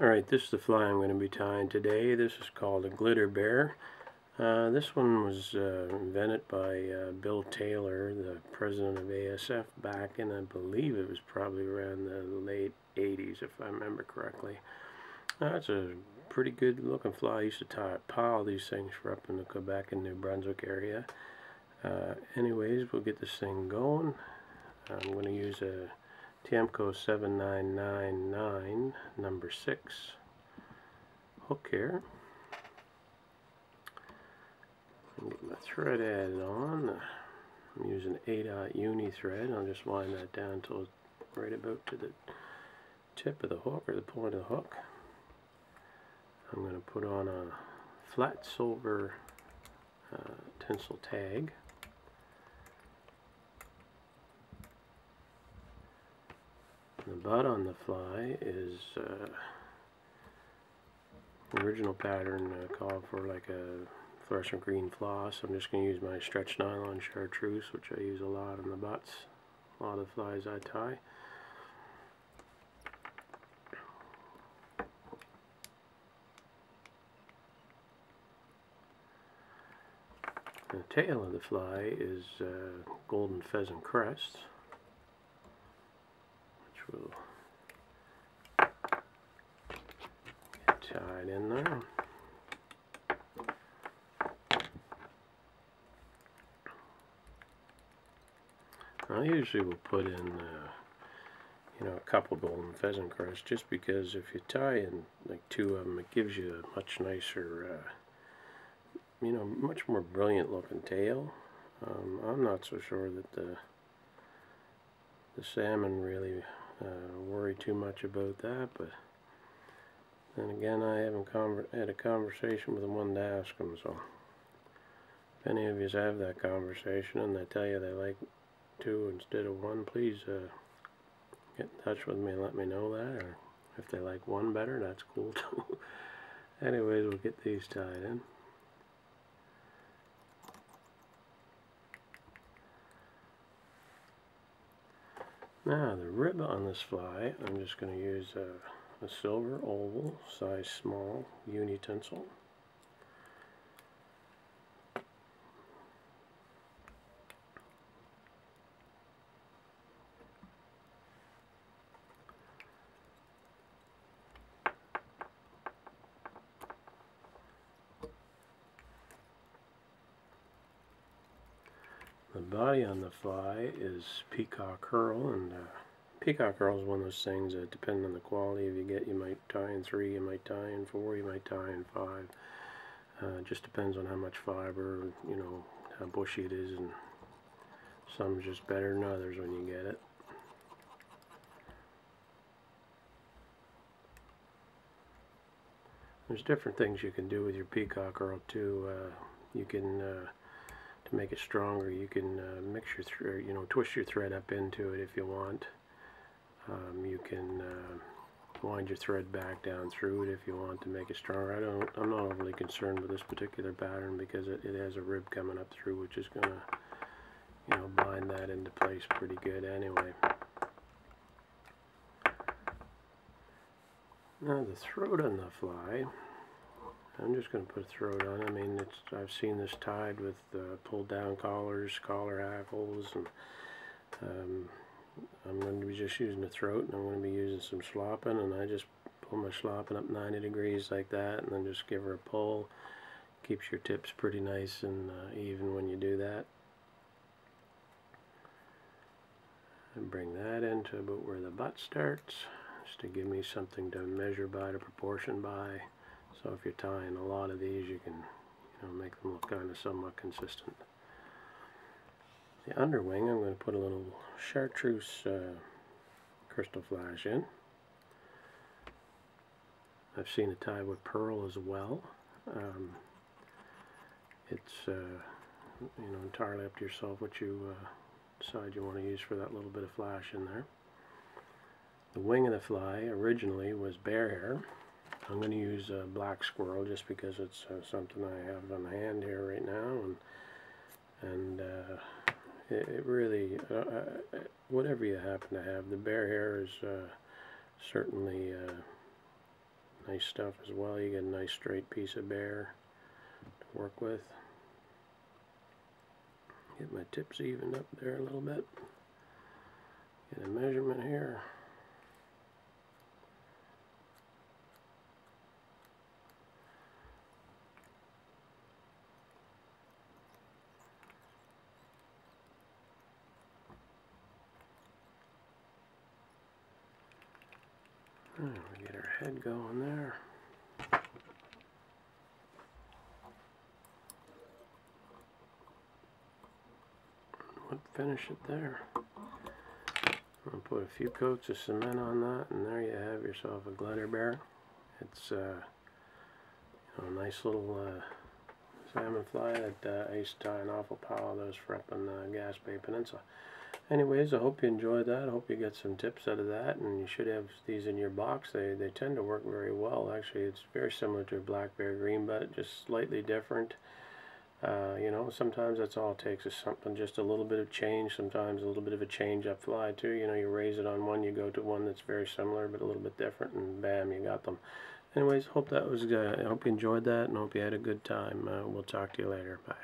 Alright, this is the fly I'm going to be tying today. This is called a glitter bear. Uh, this one was uh, invented by uh, Bill Taylor, the president of ASF, back in, I believe it was probably around the late 80s, if I remember correctly. That's a pretty good looking fly. I used to tie a pile of these things for up in the Quebec and New Brunswick area. Uh, anyways, we'll get this thing going. I'm going to use a Tiemco 7999 number 6 hook here. Get my thread added on. I'm using 8 uni thread. I'll just wind that down until right about to the tip of the hook or the point of the hook. I'm going to put on a flat silver uh, tinsel tag. The butt on the fly is uh, original pattern uh, called for like a fluorescent green floss. I'm just going to use my stretch nylon chartreuse, which I use a lot on the butts, a lot of flies I tie. The tail of the fly is uh, golden pheasant crest will get in there. I usually will put in, uh, you know, a couple golden pheasant crests just because if you tie in like two of them, it gives you a much nicer, uh, you know, much more brilliant looking tail. Um, I'm not so sure that the the salmon really too much about that, but then again, I haven't had a conversation with one to ask them, so if any of you have that conversation and they tell you they like two instead of one, please uh, get in touch with me and let me know that, or if they like one better, that's cool too. Anyways, we'll get these tied in. Now the rib on this fly, I'm just going to use a, a silver oval, size small, uni tinsel. The body on the fly is peacock herl, and uh, peacock herl is one of those things that depending on the quality if you get, you might tie in three, you might tie in four, you might tie in five. Uh, just depends on how much fiber, you know, how bushy it is, and some's just better than others when you get it. There's different things you can do with your peacock herl too. Uh, you can uh, to make it stronger you can uh, mix your thread you know twist your thread up into it if you want. Um, you can uh, wind your thread back down through it if you want to make it stronger. I don't I'm not overly concerned with this particular pattern because it, it has a rib coming up through which is gonna you know bind that into place pretty good anyway. Now the throat on the fly I'm just going to put a throat on. I mean, it's I've seen this tied with uh, pulled down collars, collar hackles, and um, I'm going to be just using the throat, and I'm going to be using some schlappen, and I just pull my schlappen up 90 degrees like that, and then just give her a pull. Keeps your tips pretty nice and uh, even when you do that. And bring that into about where the butt starts, just to give me something to measure by, to proportion by. So if you're tying a lot of these, you can you know, make them look kind of somewhat consistent. The underwing, I'm going to put a little chartreuse uh, crystal flash in. I've seen it tied with pearl as well. Um, it's uh, you know entirely up to yourself what you uh, decide you want to use for that little bit of flash in there. The wing of the fly originally was bear hair. I'm going to use a black squirrel just because it's uh, something I have on hand here right now and and uh, it, it, really uh, uh whatever you happen to have the bear hair is uh, certainly uh, nice stuff as well. You get a nice straight piece of bear to work with. Get my tips evened up there a little bit. Get a measurement here. We get our head going there. Would finish it there. I'll put a few coats of cement on that, and there you have yourself a glitter bear. It's uh, you know, a nice little uh, salmon fly that uh, I used to tie an awful pile of those for up in the Gaspé Peninsula. Anyways, I hope you enjoyed that. I hope you get some tips out of that, and you should have these in your box. They they tend to work very well. Actually, it's very similar to a black bear green but just slightly different. Uh, you know, sometimes that's all it takes is something, just a little bit of change. Sometimes a little bit of a change up fly too. You know, you raise it on one, you go to one that's very similar but a little bit different, and bam, you got them. Anyways, hope that was. good I hope you enjoyed that, and hope you had a good time. Uh, we'll talk to you later. Bye.